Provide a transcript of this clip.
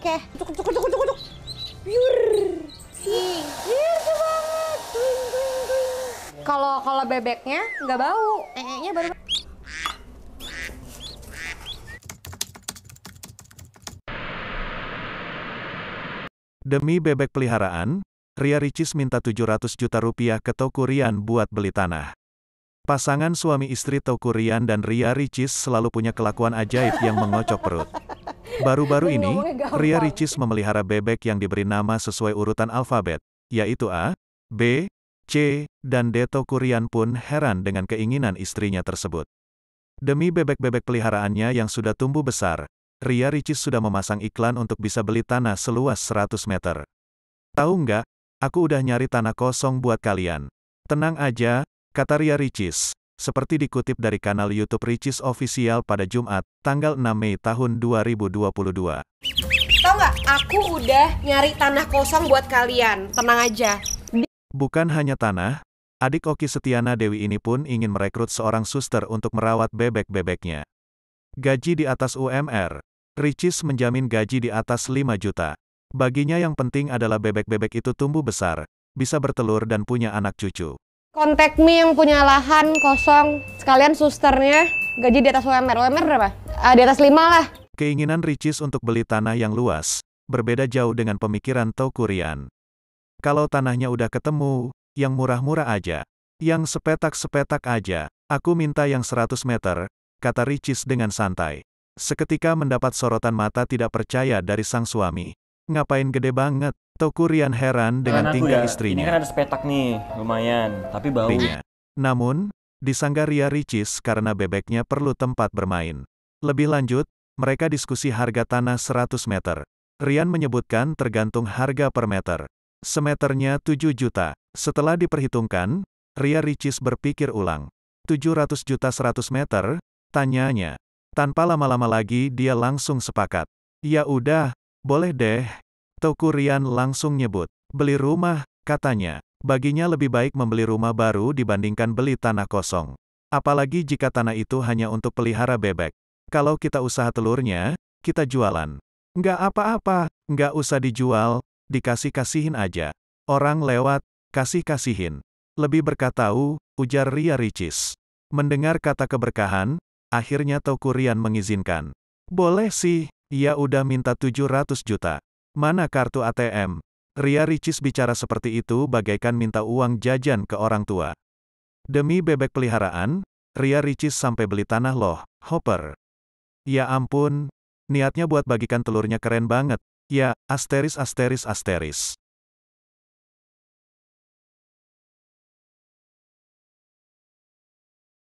Oke, cuk cuk cuk cuk cuk. Yur. Ih, gitu banget. Tuing, tuing, tuing. Kalau kalau bebeknya nggak bau, ee-nya baru Demi bebek peliharaan, Ria Ricis minta 700 juta rupiah ke Teuku Rian buat beli tanah. Pasangan suami istri Teuku Rian dan Ria Ricis selalu punya kelakuan ajaib yang mengocok perut. Baru-baru ini. Ria Ricis memelihara bebek yang diberi nama sesuai urutan alfabet, yaitu A, B, C, dan D. Teuku Rian pun heran dengan keinginan istrinya tersebut. Demi bebek-bebek peliharaannya yang sudah tumbuh besar, Ria Ricis sudah memasang iklan untuk bisa beli tanah seluas 100 meter. Tahu nggak, aku udah nyari tanah kosong buat kalian. Tenang aja, kata Ria Ricis. Seperti dikutip dari kanal YouTube Ricis Official pada Jumat, tanggal 6 Mei tahun 2022. Tahu nggak? Aku udah nyari tanah kosong buat kalian. Tenang aja. Bukan hanya tanah, adik Oki Setiana Dewi ini pun ingin merekrut seorang suster untuk merawat bebek-bebeknya. Gaji di atas UMR. Ricis menjamin gaji di atas 5 juta. Baginya yang penting adalah bebek-bebek itu tumbuh besar, bisa bertelur dan punya anak cucu. Kontak me yang punya lahan kosong. Sekalian susternya gaji di atas UMR. UMR berapa? Ah, di atas 5 lah. Keinginan Ricis untuk beli tanah yang luas, berbeda jauh dengan pemikiran Teuku Rian. Kalau tanahnya udah ketemu, yang murah-murah aja. Yang sepetak-sepetak aja. Aku minta yang 100 meter, kata Ricis dengan santai. Seketika mendapat sorotan mata tidak percaya dari sang suami. Ngapain gede banget? Teuku Rian heran dengan aku tingkah ya, Ini istrinya. kan ada sepetak nih, lumayan. Tapi bau. istrinya. Namun, disangga Ria Ricis karena bebeknya perlu tempat bermain. Lebih lanjut, mereka diskusi harga tanah 100 meter. Rian menyebutkan tergantung harga per meter. Semeternya 7 juta. Setelah diperhitungkan, Ria Ricis berpikir ulang. 700 juta 100 meter? Tanyanya. Tanpa lama-lama lagi dia langsung sepakat. Ya udah, boleh deh. Teuku Rian langsung nyebut. Beli rumah, katanya. Baginya lebih baik membeli rumah baru dibandingkan beli tanah kosong. Apalagi jika tanah itu hanya untuk pelihara bebek. Kalau kita usaha telurnya, kita jualan. Nggak apa-apa, nggak usah dijual, dikasih-kasihin aja. Orang lewat, kasih-kasihin. Lebih berkah tahu, ujar Ria Ricis. Mendengar kata keberkahan, akhirnya Teuku Rian mengizinkan. Boleh sih, ia udah minta 700 juta. Mana kartu ATM? Ria Ricis bicara seperti itu bagaikan minta uang jajan ke orang tua. Demi bebek peliharaan, Ria Ricis sampai beli tanah loh, Hopper. Ya ampun, niatnya buat bagikan telurnya keren banget. Ya, asteris asteris asteris.